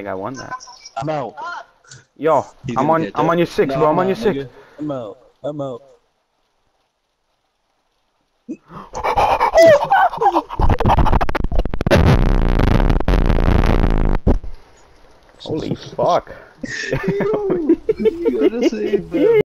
think I won that. I'm out. Yo, He's I'm on. I'm on your six, No, bro. I'm I'm on out, your six. nigga. I'm out. I'm out. Holy fuck. you gotta save that.